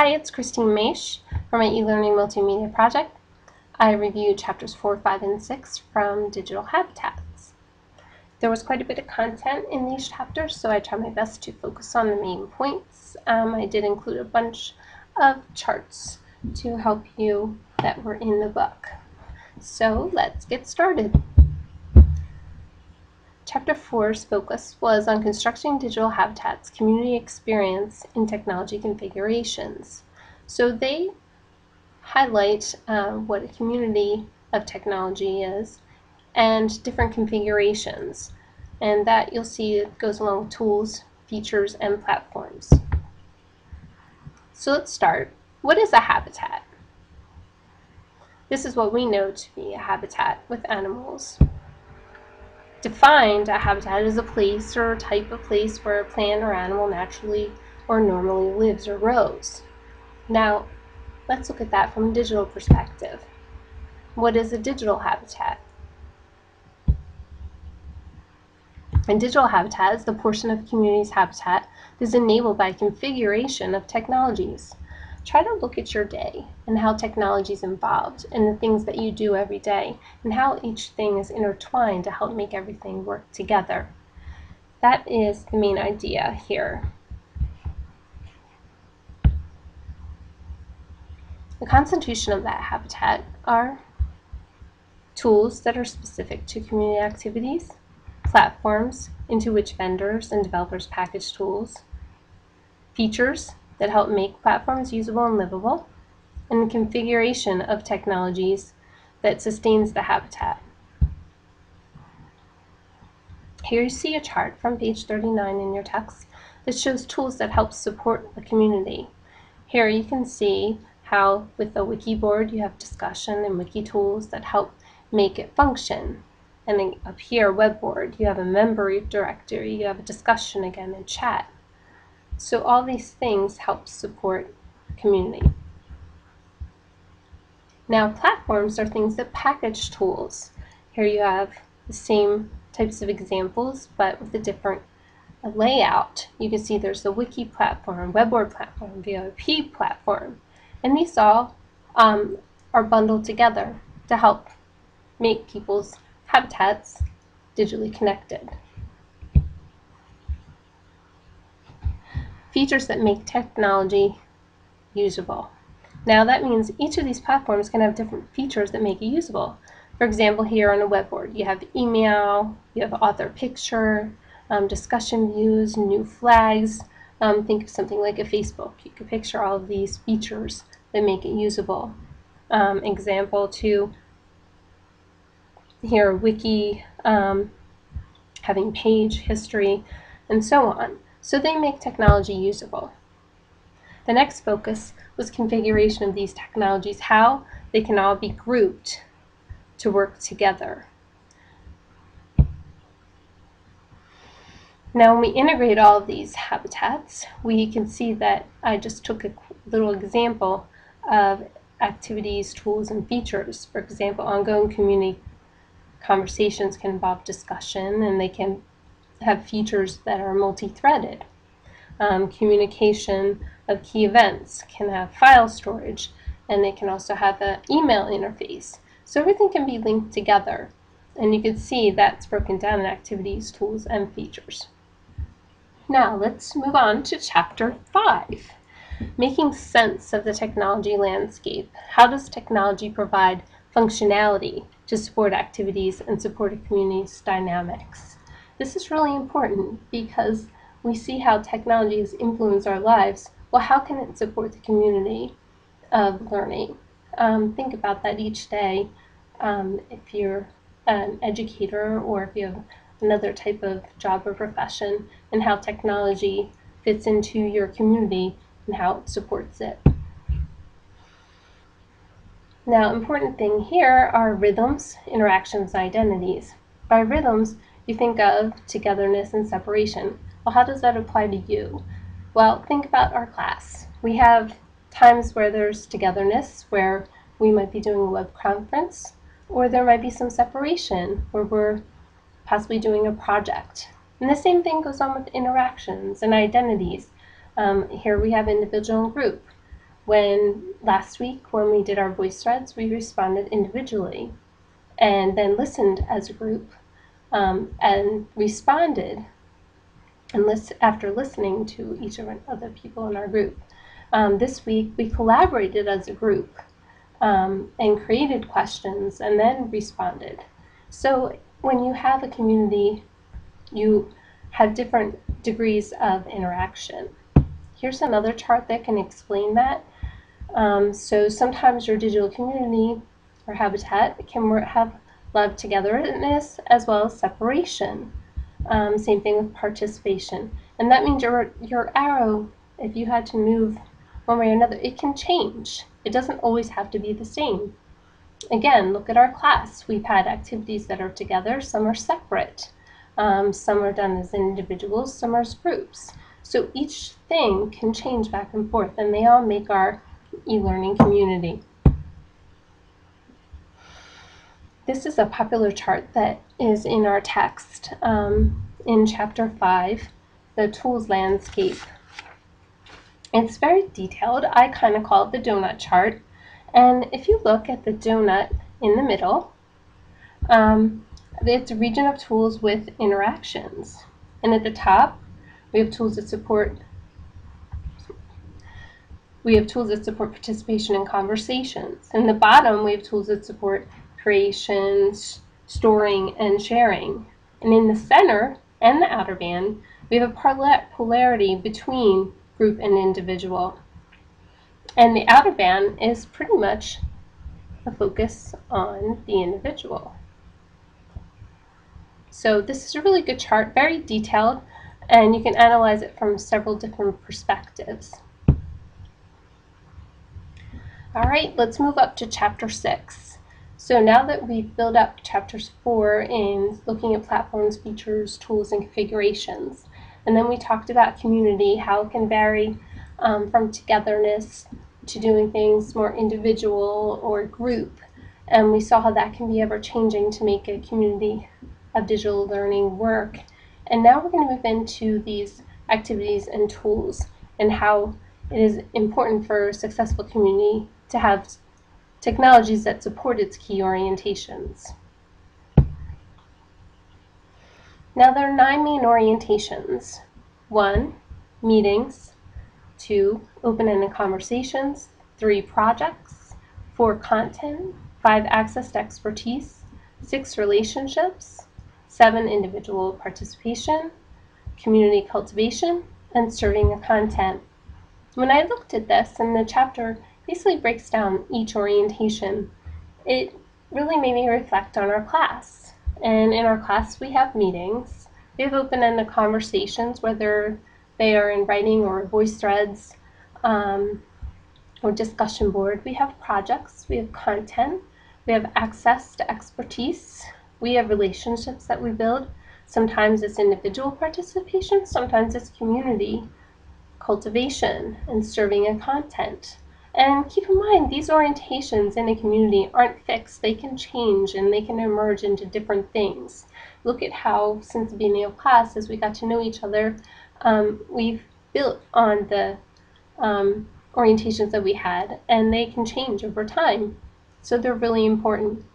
Hi, it's Christine Maisch from my eLearning Multimedia project. I reviewed chapters 4, 5, and 6 from Digital Habitats. There was quite a bit of content in these chapters, so I tried my best to focus on the main points. Um, I did include a bunch of charts to help you that were in the book. So let's get started. Chapter 4's focus was on constructing digital habitats, community experience and technology configurations. So they highlight uh, what a community of technology is and different configurations. And that you'll see goes along with tools, features, and platforms. So let's start. What is a habitat? This is what we know to be a habitat with animals defined a habitat as a place or type of place where a plant or animal naturally or normally lives or grows. Now, let's look at that from a digital perspective. What is a digital habitat? A digital habitat is the portion of a community's habitat that is enabled by configuration of technologies try to look at your day and how technology is involved and the things that you do every day and how each thing is intertwined to help make everything work together. That is the main idea here. The constitution of that habitat are tools that are specific to community activities, platforms into which vendors and developers package tools, features that help make platforms usable and livable, and the configuration of technologies that sustains the habitat. Here you see a chart from page 39 in your text that shows tools that help support the community. Here you can see how with the wiki board you have discussion and wiki tools that help make it function. And then up here, web board, you have a member directory, you have a discussion again and chat. So all these things help support community. Now platforms are things that package tools. Here you have the same types of examples but with a different layout. You can see there's the wiki platform, webboard platform, VIP platform, and these all um, are bundled together to help make people's habitats digitally connected. Features that make technology usable. Now that means each of these platforms can have different features that make it usable. For example, here on a web board, you have email, you have author picture, um, discussion views, new flags. Um, think of something like a Facebook. You can picture all of these features that make it usable. Um, example two, here wiki, um, having page history, and so on so they make technology usable. The next focus was configuration of these technologies, how they can all be grouped to work together. Now when we integrate all of these habitats, we can see that I just took a little example of activities, tools, and features. For example, ongoing community conversations can involve discussion and they can have features that are multi-threaded. Um, communication of key events can have file storage, and they can also have an email interface. So everything can be linked together. And you can see that's broken down in activities, tools, and features. Now let's move on to chapter 5. Making sense of the technology landscape. How does technology provide functionality to support activities and support a community's dynamics? This is really important because we see how technology has influenced our lives. Well, how can it support the community of learning? Um, think about that each day. Um, if you're an educator or if you have another type of job or profession, and how technology fits into your community and how it supports it. Now, important thing here are rhythms, interactions, identities. By rhythms, you think of togetherness and separation. Well, how does that apply to you? Well, think about our class. We have times where there's togetherness, where we might be doing a web conference, or there might be some separation, where we're possibly doing a project. And the same thing goes on with interactions and identities. Um, here we have individual and group. when last week when we did our voice threads, we responded individually and then listened as a group um, and responded and after listening to each of the other people in our group. Um, this week we collaborated as a group um, and created questions and then responded. So when you have a community, you have different degrees of interaction. Here's another chart that can explain that. Um, so sometimes your digital community or habitat can have love togetherness as well as separation. Um, same thing with participation. And that means your, your arrow, if you had to move one way or another, it can change. It doesn't always have to be the same. Again, look at our class. We've had activities that are together, some are separate. Um, some are done as individuals, some are as groups. So each thing can change back and forth, and they all make our e-learning community. This is a popular chart that is in our text um, in Chapter 5, the Tools Landscape. It's very detailed. I kind of call it the donut chart. And if you look at the donut in the middle, um, it's a region of tools with interactions. And at the top, we have tools that support we have tools that support participation in conversations. In the bottom, we have tools that support creation, storing, and sharing. And in the center and the outer band, we have a polarity between group and individual. And the outer band is pretty much a focus on the individual. So this is a really good chart, very detailed, and you can analyze it from several different perspectives. All right, let's move up to chapter six. So now that we've built up chapters four in looking at platforms, features, tools, and configurations, and then we talked about community, how it can vary um, from togetherness to doing things more individual or group. And we saw how that can be ever changing to make a community of digital learning work. And now we're going to move into these activities and tools and how it is important for a successful community to have technologies that support its key orientations. Now there are nine main orientations. One, meetings. Two, open-ended conversations. Three, projects. Four, content. Five, access to expertise. Six, relationships. Seven, individual participation. Community cultivation. And serving the content. When I looked at this, and the chapter basically breaks down each orientation, it really made me reflect on our class. And in our class, we have meetings. We have open-ended conversations, whether they are in writing or voice threads um, or discussion board. We have projects, we have content, we have access to expertise, we have relationships that we build. Sometimes it's individual participation, sometimes it's community cultivation and serving a content. And keep in mind, these orientations in a community aren't fixed. They can change and they can emerge into different things. Look at how, since the beginning of class, as we got to know each other, um, we've built on the um, orientations that we had, and they can change over time. So they're really important.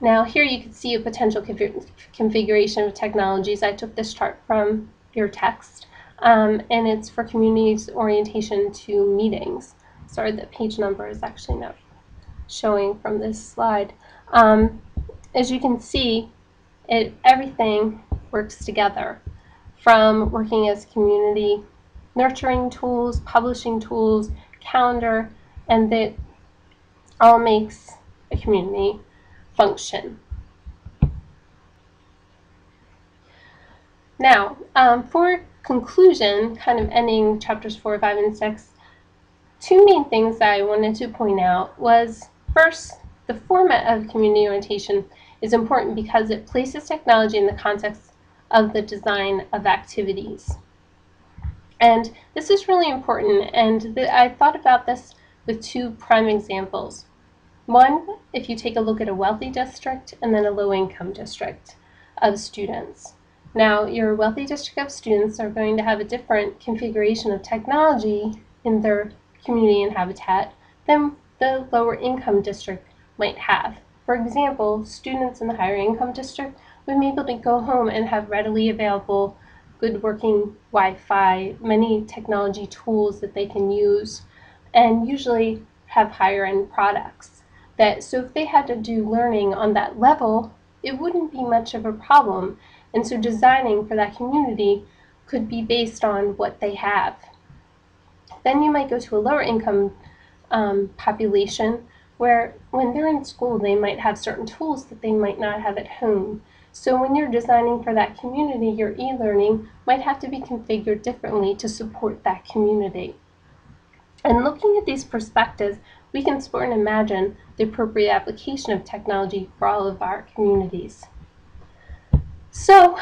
Now here you can see a potential config configuration of technologies. I took this chart from your text, um, and it's for communities orientation to meetings. Sorry, the page number is actually not showing from this slide. Um, as you can see, it, everything works together from working as community nurturing tools, publishing tools, calendar, and that all makes a community function. Now, um, for conclusion, kind of ending chapters 4, 5, and 6, two main things that I wanted to point out was first, the format of community orientation is important because it places technology in the context of the design of activities. And this is really important, and I thought about this with two prime examples. One, if you take a look at a wealthy district and then a low-income district of students. Now, your wealthy district of students are going to have a different configuration of technology in their community and habitat than the lower income district might have. For example, students in the higher income district would be able to go home and have readily available good working Wi-Fi, many technology tools that they can use, and usually have higher end products. That so if they had to do learning on that level, it wouldn't be much of a problem. And so designing for that community could be based on what they have. Then you might go to a lower income um, population where when they're in school they might have certain tools that they might not have at home. So when you're designing for that community, your e-learning might have to be configured differently to support that community. And looking at these perspectives, we can explore and imagine the appropriate application of technology for all of our communities. So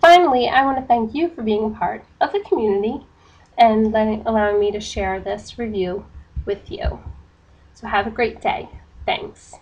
finally, I want to thank you for being a part of the community and letting, allowing me to share this review with you. So have a great day. Thanks.